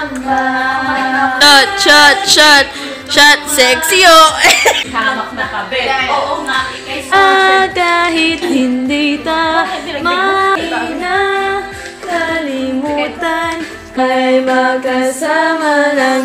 Dot, shot, shot, shot, sexy o. Oh. Hamak na kabe. Oo nga, Ah, kahit hindi ta makalimutan, kay makasama lang